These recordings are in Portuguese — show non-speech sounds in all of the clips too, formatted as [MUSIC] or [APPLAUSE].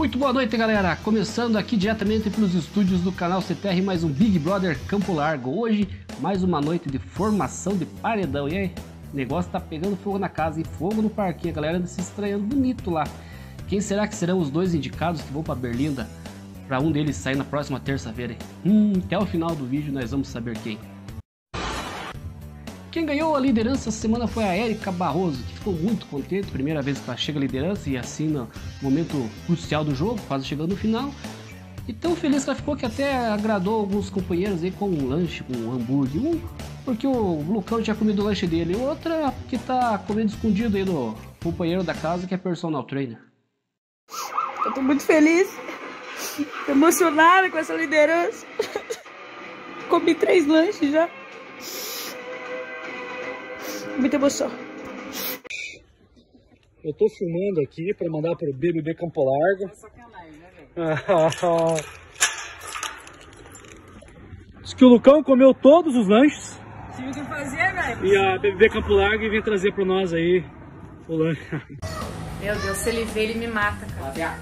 Muito boa noite, galera. Começando aqui diretamente pelos estúdios do canal CTR, mais um Big Brother Campo Largo. Hoje, mais uma noite de formação de paredão. E aí, o negócio tá pegando fogo na casa e fogo no parquinho. A galera anda se estranhando bonito lá. Quem será que serão os dois indicados que vão para Berlinda? Para um deles sair na próxima terça-feira. Hum, até o final do vídeo nós vamos saber quem. Quem ganhou a liderança essa semana foi a Érica Barroso, que ficou muito contente, primeira vez que ela chega à liderança e assim no momento crucial do jogo, quase chegando no final. E tão feliz que ela ficou que até agradou alguns companheiros aí com um lanche, com um hambúrguer. Um porque o Lucão tinha comido o lanche dele, outra que tá comendo escondido aí do companheiro da casa que é personal trainer. Eu tô muito feliz, tô emocionada com essa liderança. [LAUGHS] Comi três lanches já. Muita emoção. Eu tô filmando aqui pra mandar pro BBB Campo Largo. [LAUGHS] Diz que o Lucão comeu todos os lanches Tive que fazer, velho. e a BBB Campo Largo vem trazer pra nós aí o lanche. Meu Deus, se ele vê, ele me mata, cara. Flávia,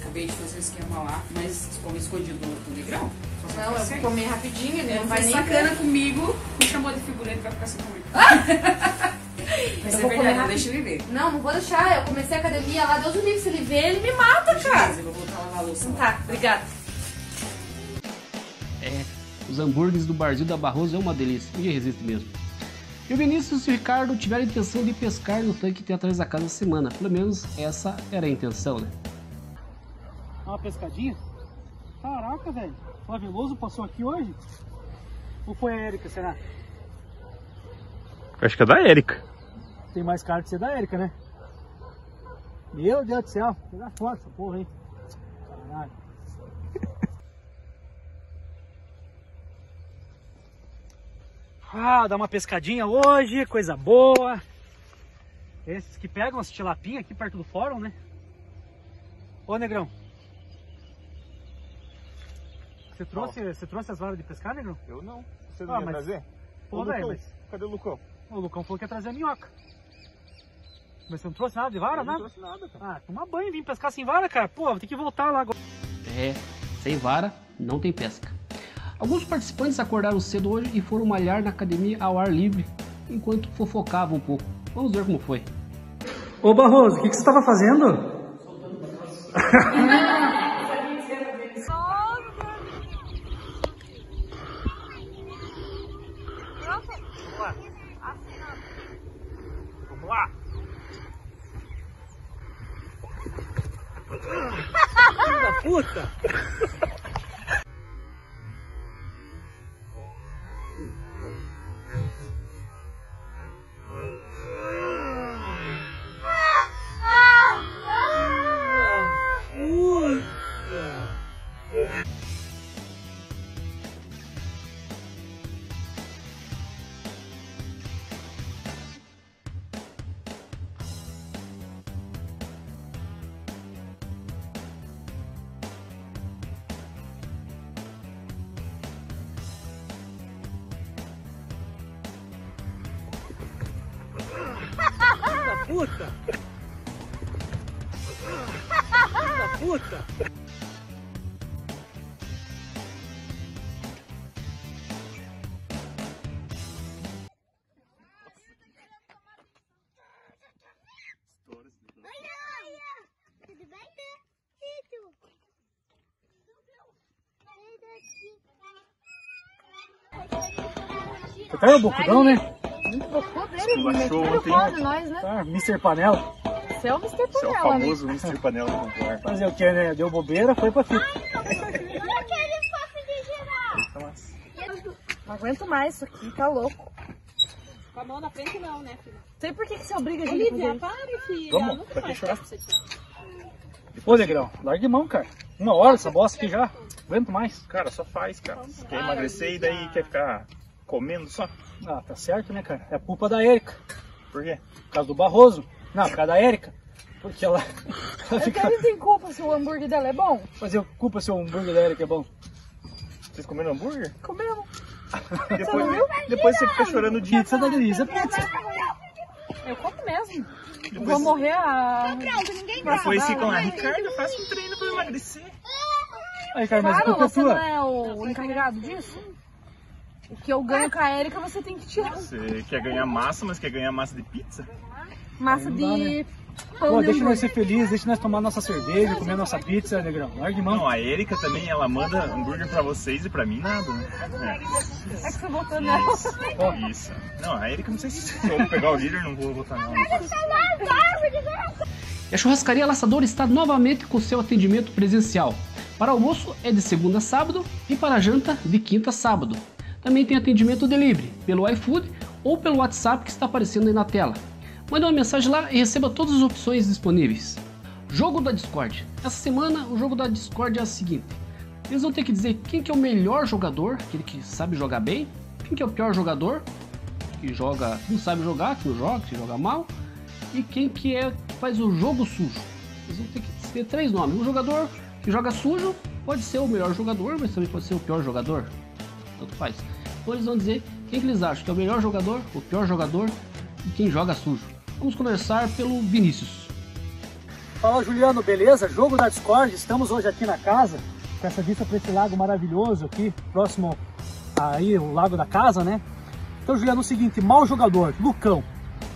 acabei de fazer o esquema lá, mas come escondido do, do negrão. Não, eu vou comer rapidinho, ele Ele não vai nem sacana ver. comigo, me chamou de figurante pra ficar assim comigo. [LAUGHS] mas Eu é vou comer verdade, não rápido. deixa ele ver. Não, não vou deixar. Eu comecei a academia lá, Deus o livre, se ele vê, ele me mata, cara. Eu vou voltar a lavar a louça. Então tá, obrigada. É, os hambúrgueres do Barzinho da Barroso é uma delícia, ninguém resiste mesmo. E o Vinícius e o Ricardo tiveram a intenção de pescar no tanque que tem atrás da casa essa semana. Pelo menos essa era a intenção, né? Uma pescadinha? Caraca, velho. Flávio Veloso passou aqui hoje? Ou foi a Érica, será? Acho que é da Érica. Tem mais cara de ser da Érica, né? Meu Deus do céu, pegar forte essa porra, hein? Caralho. [LAUGHS] Ah, dá uma pescadinha hoje, coisa boa. Esses que pegam as tilapinhas aqui perto do fórum, né? Ô, Negrão. Você trouxe, você trouxe as varas de pescar, Negrão? Eu não. Você não Ah, ia mas- trazer? Pô, velho, mas Cadê o Lucão? o Lucão falou que ia trazer a minhoca. Mas você não trouxe nada de vara, Eu não nada? trouxe nada, cara. Ah, toma banho, vim pescar sem vara, cara. Pô, vou ter que voltar lá agora. É, sem vara, não tem pesca. Alguns participantes acordaram cedo hoje e foram malhar na academia ao ar livre, enquanto fofocavam um pouco. Vamos ver como foi. Ô Barroso, o que, que você estava fazendo? Vamos [LAUGHS] lá. Filho da puta! [LAUGHS] puta! Filho da puta! Tudo bem, né? Tito? Você um bocudão, né? Baixou ontem. nós, né? Tá, Mr. Panela. Você é o Mr. Esse é o Panela, né? famoso Mr. [LAUGHS] Panela Largo. Fazer o que, né? Deu bobeira, foi pra fita. Aquele fofo de geral. Então, assim, Não aguento mais isso aqui, tá louco. Com a mão na frente não, né, filha? Sei por que, que você obriga a gente a fazer Olivia, para, filha. Vamos, Nunca pra que chorar? você. Ô, Negrão, larga de mão, cara. Uma hora essa bosta aqui já. Aguento mais. Cara, só faz, cara. Você quer emagrecer e daí quer ficar comendo só? Ah, tá certo, né, cara? É culpa da Érica. Por quê? Por causa do Barroso. Não, por causa da Érica. Porque ela, ela fica. ele tem culpa se o hambúrguer dela é bom. Fazer culpa se o hambúrguer da Érica é bom. Vocês comeram hambúrguer? Comemos. Depois, depois você fica chorando de Pizza da Denise, é pizza. Eu como mesmo. Depois- Vou morrer a. Pronto, ninguém Depois gosta. ficam lá, Ricardo, eu faço um treino pra emagrecer. Aí, Ricardo, mas Claro, culpa é você não tua. é o encarregado disso? O que eu ganho com a Erika você tem que tirar. Você quer ganhar massa, mas quer ganhar massa de pizza? Massa não dá, de pão Pô, de deixa nós ser felizes, deixa nós tomar nossa cerveja, comer nossa pizza, negrão. Larga de mão. Não, a Erika também, ela manda hambúrguer pra vocês e pra mim nada. né? É que você botou nela. É. Isso. Não, a Erika não sei se eu vou pegar o líder, não vou votar não. E a churrascaria Laçador está novamente com seu atendimento presencial. Para almoço é de segunda a sábado e para janta de quinta a sábado. Também tem atendimento delivery pelo iFood ou pelo WhatsApp que está aparecendo aí na tela. Mande uma mensagem lá e receba todas as opções disponíveis. Jogo da Discord. Essa semana o jogo da Discord é o seguinte: eles vão ter que dizer quem que é o melhor jogador, aquele que sabe jogar bem, quem que é o pior jogador, que joga, não sabe jogar, que não joga, que joga mal, e quem que é que faz o jogo sujo. Eles vão ter que ter três nomes. Um jogador que joga sujo pode ser o melhor jogador, mas também pode ser o pior jogador. Tanto faz. Então eles vão dizer quem que eles acham que é o melhor jogador, o pior jogador e quem joga sujo. Vamos começar pelo Vinícius. Fala Juliano, beleza? Jogo da Discord, estamos hoje aqui na casa, com essa vista para esse lago maravilhoso aqui, próximo aí, o lago da casa, né? Então Juliano, é o seguinte, mau jogador, Lucão.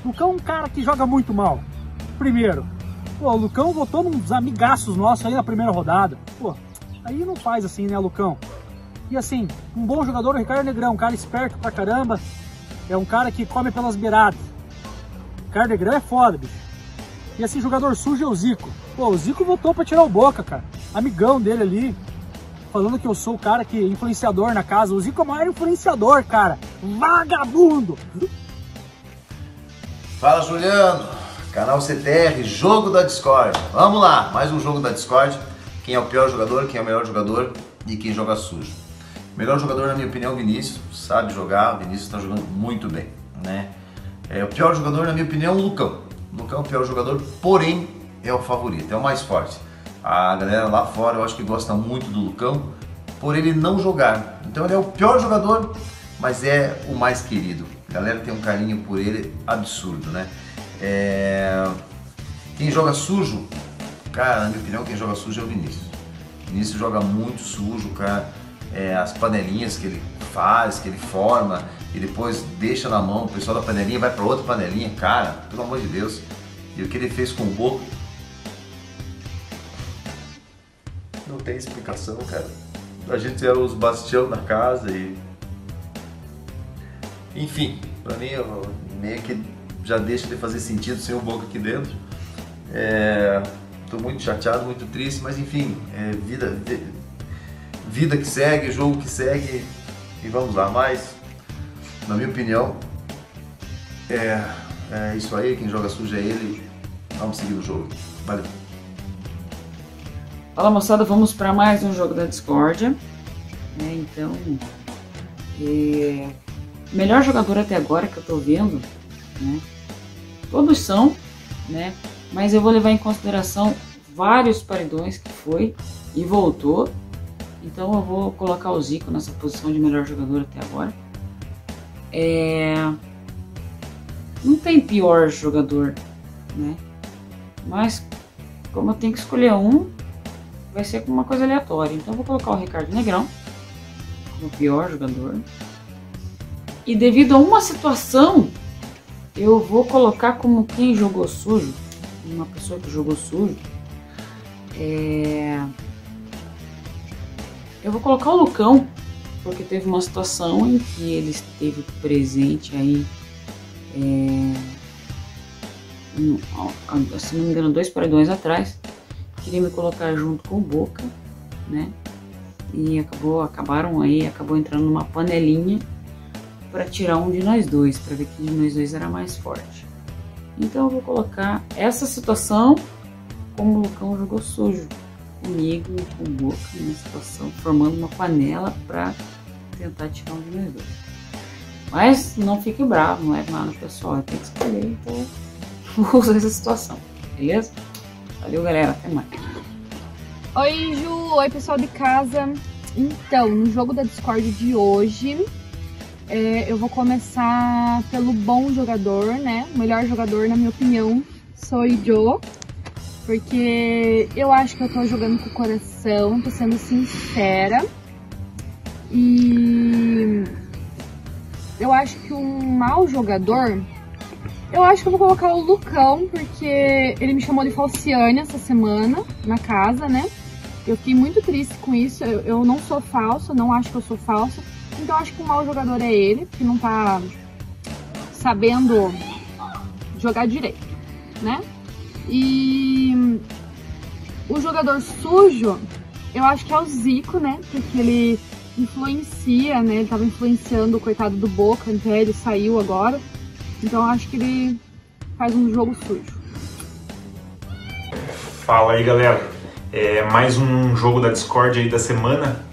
Lucão é um cara que joga muito mal. Primeiro, pô, o Lucão votou nos amigaços nossos aí na primeira rodada. Pô, aí não faz assim, né, Lucão? E assim, um bom jogador, o Ricardo Negrão, um cara esperto pra caramba, é um cara que come pelas beiradas. Ricardo Negrão é foda, bicho. E assim, jogador sujo é o Zico. Pô, o Zico votou pra tirar o Boca, cara. Amigão dele ali. Falando que eu sou o cara que influenciador na casa. O Zico é o maior influenciador, cara. Vagabundo. Fala Juliano, canal CTR, jogo da Discord. Vamos lá, mais um jogo da Discord. Quem é o pior jogador, quem é o melhor jogador e quem joga sujo. Melhor jogador, na minha opinião, Vinícius. Sabe jogar, Vinícius está jogando muito bem, né? É, o pior jogador, na minha opinião, o Lucão. O Lucão é o pior jogador, porém é o favorito, é o mais forte. A galera lá fora eu acho que gosta muito do Lucão por ele não jogar. Então ele é o pior jogador, mas é o mais querido. A galera tem um carinho por ele absurdo, né? É... Quem joga sujo, cara, na minha opinião, quem joga sujo é o Vinícius. O Vinícius joga muito sujo, cara. É, as panelinhas que ele faz, que ele forma e depois deixa na mão, o pessoal da panelinha vai para outra panelinha, cara, pelo amor de Deus. E o que ele fez com o Boca não tem explicação, cara. A gente era os bastião na casa e. Enfim, pra mim meio que já deixa de fazer sentido sem o Boca aqui dentro. É, tô muito chateado, muito triste, mas enfim, é vida, vi- vida que segue, jogo que segue e vamos lá. Mas, na minha opinião, é, é isso aí. Quem joga sujo é ele. Vamos seguir o jogo. Valeu. Fala moçada, vamos para mais um jogo da Discordia. Né, então, é, melhor jogador até agora que eu tô vendo, né? Todos são, né? Mas eu vou levar em consideração vários paredões que foi e voltou. Então eu vou colocar o Zico nessa posição de melhor jogador até agora. É, Não tem pior jogador, né? Mas como eu tenho que escolher um, vai ser uma coisa aleatória. Então eu vou colocar o Ricardo Negrão como pior jogador. E devido a uma situação, eu vou colocar como quem jogou sujo, uma pessoa que jogou sujo. É... Eu vou colocar o Lucão, porque teve uma situação em que ele esteve presente aí. É... ó, Se não me engano, dois paredões atrás queria me colocar junto com o Boca, né? E acabou, acabaram aí, acabou entrando numa panelinha para tirar um de nós dois, para ver quem de nós dois era mais forte. Então eu vou colocar essa situação como o Lucão jogou sujo comigo com o Boca na situação, formando uma panela para tentar tirar um dois. Mas não fique bravo, não é nada pessoal, tenho que escolher, então [LAUGHS] vou usar essa situação, beleza? Valeu, galera. Até mais. Oi, Ju. Oi, pessoal de casa. Então, no jogo da Discord de hoje, é, eu vou começar pelo bom jogador, né? O melhor jogador, na minha opinião, sou o Joe. Porque eu acho que eu tô jogando com o coração, tô sendo sincera. E eu acho que um mau jogador, eu acho que eu vou colocar o Lucão, porque ele me chamou de falciane essa semana na casa, né? Eu fiquei muito triste com isso. Eu, eu não sou falsa, não acho que eu sou falsa. Então acho que o mau jogador é ele, que não tá sabendo jogar direito, né? E o jogador sujo, eu acho que é o Zico, né? Porque ele influencia, né? Ele tava influenciando o coitado do Boca, até ele saiu agora. Então eu acho que ele faz um jogo sujo. Fala aí galera, é mais um jogo da Discord aí da semana.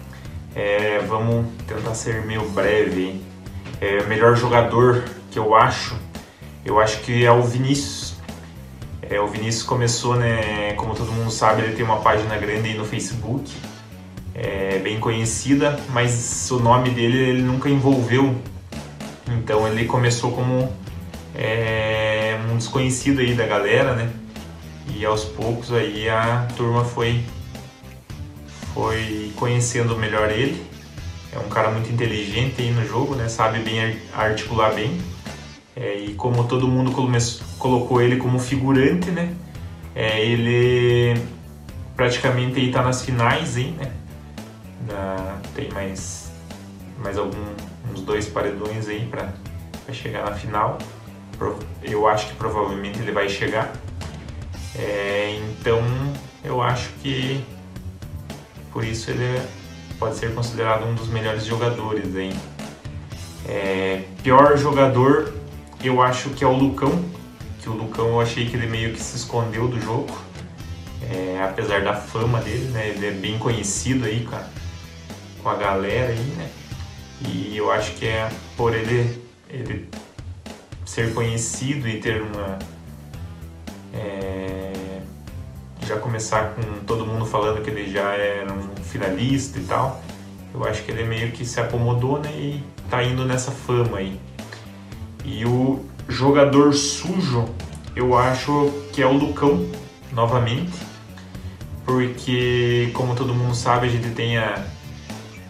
É, vamos tentar ser meio breve. É, melhor jogador que eu acho, eu acho que é o Vinícius. É, o Vinícius começou, né? Como todo mundo sabe, ele tem uma página grande aí no Facebook, é, bem conhecida, mas o nome dele ele nunca envolveu. Então ele começou como é, um desconhecido aí da galera, né? E aos poucos aí a turma foi foi conhecendo melhor ele. É um cara muito inteligente aí no jogo, né? Sabe bem articular bem. É, e como todo mundo colocou ele como figurante, né? É, ele praticamente aí tá nas finais, hein, né? Tem mais mais algum uns dois paredões aí para chegar na final. Eu acho que provavelmente ele vai chegar. É, então eu acho que por isso ele pode ser considerado um dos melhores jogadores. Hein? É, pior jogador eu acho que é o Lucão, que o Lucão eu achei que ele meio que se escondeu do jogo, é, apesar da fama dele, né? ele é bem conhecido aí com a, com a galera aí, né? E eu acho que é por ele, ele ser conhecido e ter uma. É, já começar com todo mundo falando que ele já era um finalista e tal. Eu acho que ele meio que se acomodou né, e tá indo nessa fama aí. E o jogador sujo, eu acho que é o Lucão, novamente. Porque, como todo mundo sabe, a gente tem a.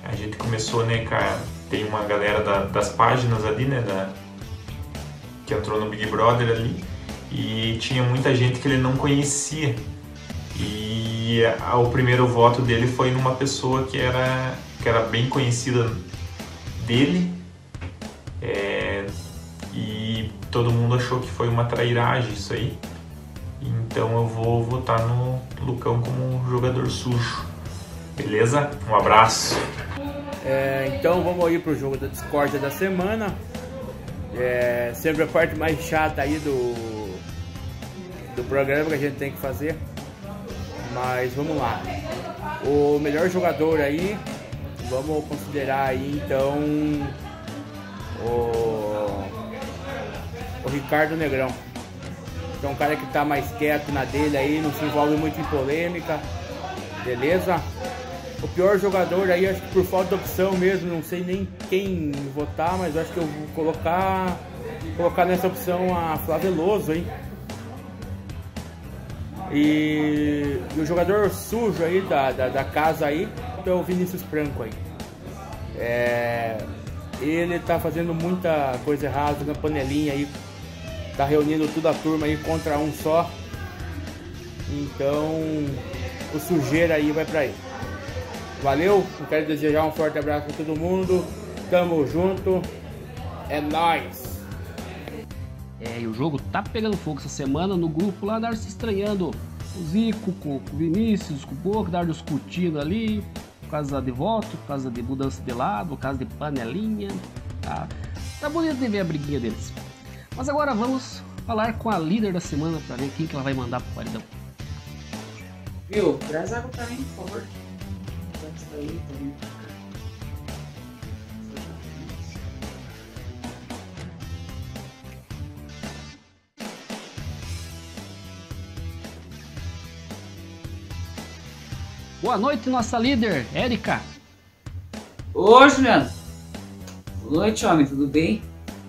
A gente começou, né, cara? Tem uma galera da, das páginas ali, né? Da, que entrou no Big Brother ali. E tinha muita gente que ele não conhecia. E a, o primeiro voto dele foi numa pessoa que era, que era bem conhecida dele. É, todo mundo achou que foi uma trairagem isso aí. Então eu vou votar no Lucão como jogador sujo. Beleza? Um abraço. É, então vamos aí pro jogo da discórdia da semana. É sempre a parte mais chata aí do, do programa que a gente tem que fazer. Mas vamos lá. O melhor jogador aí, vamos considerar aí então o, o Ricardo Negrão. Então um cara que tá mais quieto na dele aí, não se envolve muito em polêmica. Beleza? O pior jogador aí, acho que por falta de opção mesmo, não sei nem quem votar, mas acho que eu vou colocar colocar nessa opção a Flaveloso, hein? E, e, o jogador sujo aí da, da, da, casa aí é o Vinícius Franco aí. É, ele tá fazendo muita coisa errada na panelinha aí. Tá reunindo toda a turma aí contra um só. Então o sujeira aí vai pra ele. Valeu, eu quero desejar um forte abraço pra todo mundo. Tamo junto. É nóis! É, e o jogo tá pegando fogo essa semana no grupo lá, dar se estranhando. O Zico com, o Vinícius, com o Boca, dar discutindo ali, por causa de voto, por causa de mudança de lado, por causa de panelinha. Tá, tá bonito de ver a briguinha deles. Mas agora vamos falar com a líder da semana para ver quem que ela vai mandar pro paredão. Viu? Traz água pra mim, por favor. Aí, Boa noite, nossa líder, Érica. Ô, Juliano. Boa noite, homem, tudo bem?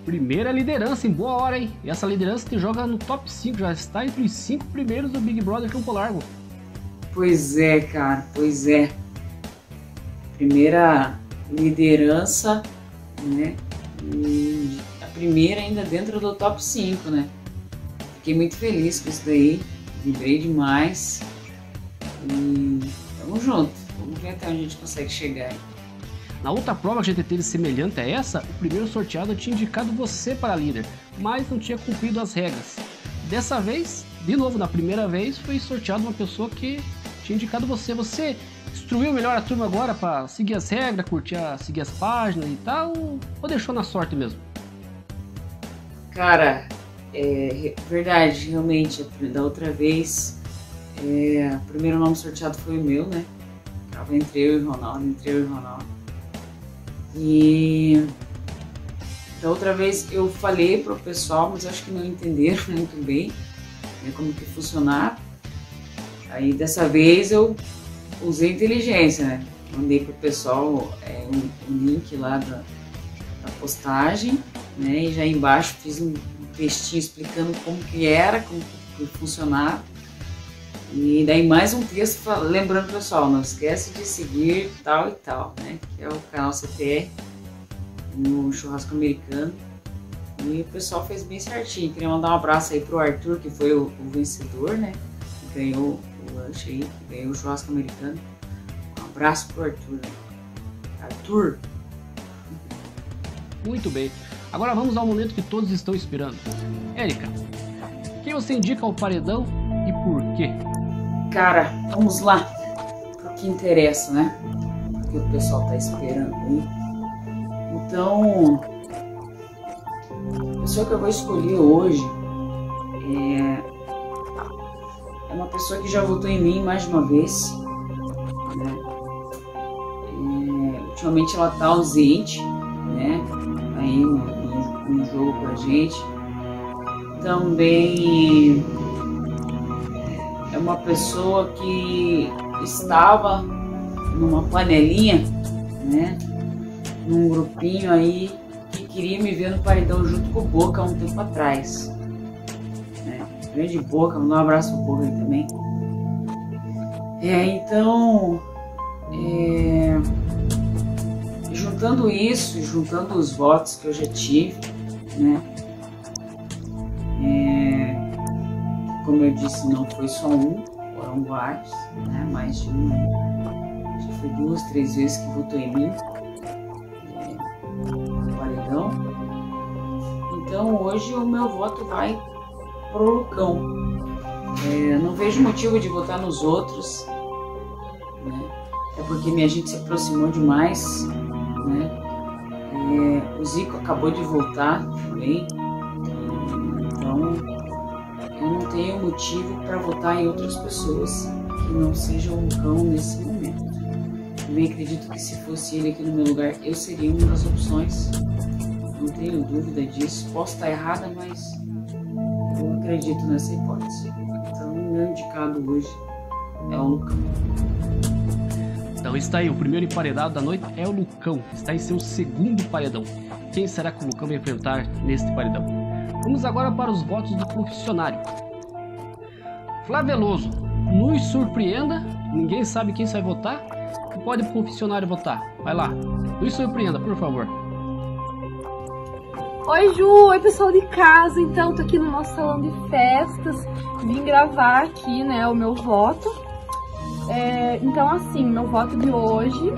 Primeira liderança em boa hora, hein? E essa liderança te joga no top 5, já está entre os 5 primeiros do Big Brother Campo Largo. Pois é, cara, pois é. Primeira liderança, né? E a primeira ainda dentro do top 5, né? Fiquei muito feliz com isso daí, vibrei demais. E tamo junto, vamos ver até onde a gente consegue chegar. Aí. Na outra prova que a gente teve semelhante a essa, o primeiro sorteado tinha indicado você para líder, mas não tinha cumprido as regras. Dessa vez, de novo, na primeira vez, foi sorteado uma pessoa que tinha indicado você. Você instruiu melhor a turma agora para seguir as regras, curtir, a, seguir as páginas e tal, ou deixou na sorte mesmo? Cara, é verdade, realmente, da outra vez, é, o primeiro nome sorteado foi o meu, né? Tava entre eu e o Ronaldo, entre eu e o Ronaldo. E da outra vez eu falei para o pessoal, mas acho que não entenderam [LAUGHS] muito bem né, como que funcionava. Aí dessa vez eu usei inteligência, né? Mandei pro pessoal é, um, um, link lá da, da, postagem, né? E já embaixo fiz um, um textinho explicando como que era, como que funcionava. E daí mais um texto lembrando pessoal, não esquece de seguir tal e tal, né? Que é o canal CTR no churrasco americano. E o pessoal fez bem certinho. Queria mandar um abraço aí pro Arthur, que foi o, o vencedor, né? Que ganhou o lanche aí, que ganhou o churrasco americano. Um abraço pro Arthur. Arthur! Muito bem. Agora vamos ao momento que todos estão esperando. Érica, quem você indica ao paredão e por quê? Cara, vamos lá pro que interessa, né? Porque o pessoal tá esperando aí. Então, a pessoa que eu vou escolher hoje é, é uma pessoa que já votou em mim mais de uma vez. Né? É, ultimamente ela tá ausente, né? Aí no, no, no jogo com a gente. Também uma pessoa que estava numa panelinha, né? Num grupinho aí que queria me ver no paredão junto com o Boca há um tempo atrás. Né? Grande Boca, um abraço pro Boca aí também. É, então, é, juntando isso, juntando os votos que eu já tive, né? Como eu disse, não foi só um, foram vários, né? mais de um. Que foi duas, três vezes que votou em mim é, paredão. Então hoje o meu voto vai pro Lucão. É, não vejo motivo de votar nos outros, né? é porque minha gente se aproximou demais. Né? É, o Zico acabou de voltar também, então eu tenho motivo para votar em outras pessoas que não sejam um cão nesse momento. Também acredito que se fosse ele aqui no meu lugar, eu seria uma das opções. Não tenho dúvida disso. Posso estar errada, mas eu acredito nessa hipótese. Então, o meu indicado hoje é o Lucão. Então está aí, o primeiro emparedado da noite é o Lucão. Está em seu segundo paredão. Quem será que o Lucão vai enfrentar neste paredão? Vamos agora para os votos do confessionário. Flaveloso, nos surpreenda, ninguém sabe quem vai votar, pode o confessionário votar. Vai lá, nos surpreenda, por favor. Oi Ju, oi pessoal de casa, então tô aqui no nosso salão de festas, vim gravar aqui, né, o meu voto. É, então assim, meu voto de hoje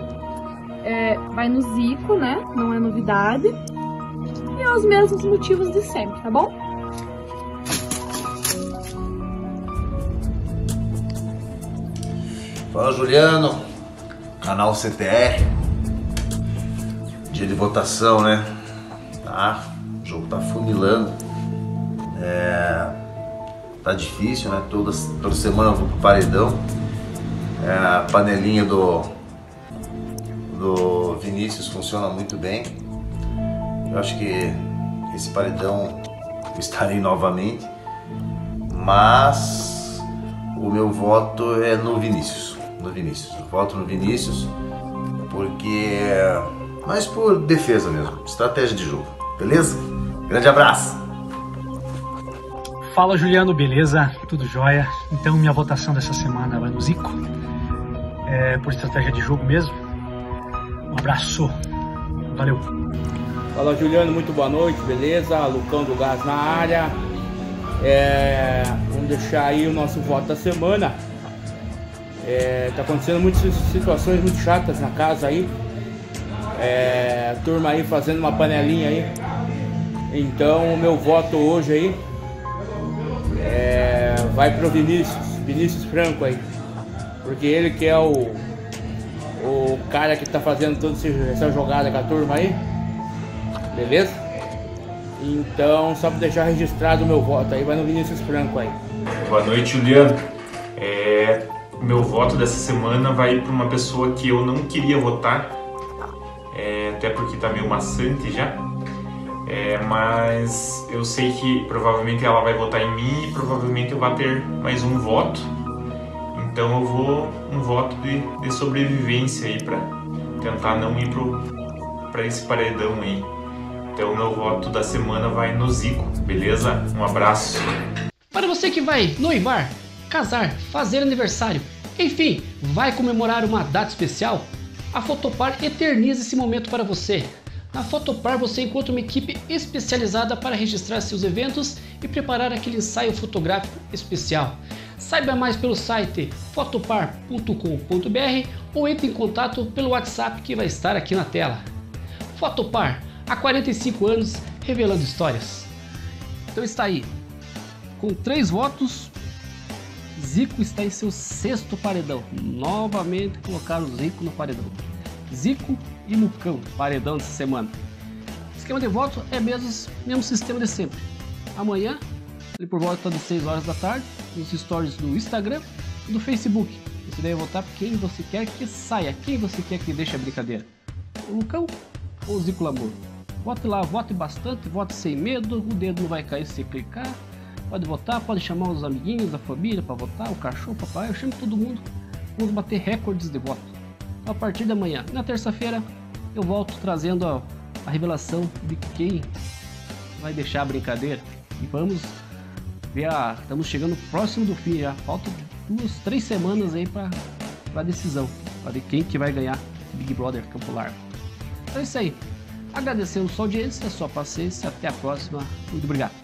é, vai no Zico, né, não é novidade e os mesmos motivos de sempre, tá bom? Fala Juliano, canal CTR. Dia de votação, né? Tá, o jogo tá funilando. É, tá difícil, né? Toda, toda semana eu vou pro paredão. É, a panelinha do, do Vinícius funciona muito bem. Eu acho que esse paredão estarei novamente, mas o meu voto é no Vinícius. No Vinícius. Eu voto no Vinícius porque mas por defesa mesmo, estratégia de jogo. Beleza? Grande abraço! Fala Juliano, beleza? Tudo jóia? Então minha votação dessa semana vai no Zico, é, por estratégia de jogo mesmo. Um abraço, valeu! Fala Juliano, muito boa noite, beleza? Lucão do Gás na área. É, vamos deixar aí o nosso voto da semana. É, tá acontecendo muitas situações muito chatas na casa aí. É, turma aí fazendo uma panelinha aí. Então o meu voto hoje aí é, vai pro Vinícius, Vinícius Franco aí. Porque ele que é o, o cara que tá fazendo toda essa jogada com a turma aí. Beleza? Então, só para deixar registrado o meu voto aí, vai no Vinícius Franco aí. Boa noite, Juliano. Meu voto dessa semana vai para uma pessoa que eu não queria votar, é, até porque tá meio maçante já. É, mas eu sei que provavelmente ela vai votar em mim e provavelmente eu vou ter mais um voto. Então eu vou um voto de, de sobrevivência aí para tentar não ir para esse paredão aí. Então meu voto da semana vai no Zico, beleza? Um abraço. Para você que vai noivar, casar, fazer aniversário, enfim, vai comemorar uma data especial, a Fotopar eterniza esse momento para você. Na Fotopar você encontra uma equipe especializada para registrar seus eventos e preparar aquele ensaio fotográfico especial. Saiba mais pelo site fotopar.com.br ou entre em contato pelo WhatsApp que vai estar aqui na tela. Fotopar, há 45 anos revelando histórias. Então está aí, com três votos, Zico está em seu sexto paredão. Novamente colocaram o Zico no paredão. Zico e Lucão, paredão dessa semana. O esquema de voto é mesmo mesmo sistema de sempre. Amanhã, ali por volta das 6 horas da tarde, nos stories do Instagram e do Facebook. Você deve votar quem você quer que saia, quem você quer que deixe a brincadeira. O Lucão ou o Zico Lamour? Vote lá, vote bastante, vote sem medo, o dedo não vai cair se clicar. Pode votar, pode chamar os amiguinhos, a família para votar, o cachorro, o papai, eu chamo todo mundo. Vamos bater recordes de voto. A partir da manhã, na terça-feira, eu volto trazendo a, a, revelação de quem vai deixar a brincadeira. E vamos ver a. Estamos chegando próximo do fim já. Faltam duas, três semanas aí para a decisão. Para ver quem que vai ganhar Big Brother Campo Largo. Então é isso aí. Agradecendo sua audiência, sua paciência. Até a próxima. Muito obrigado.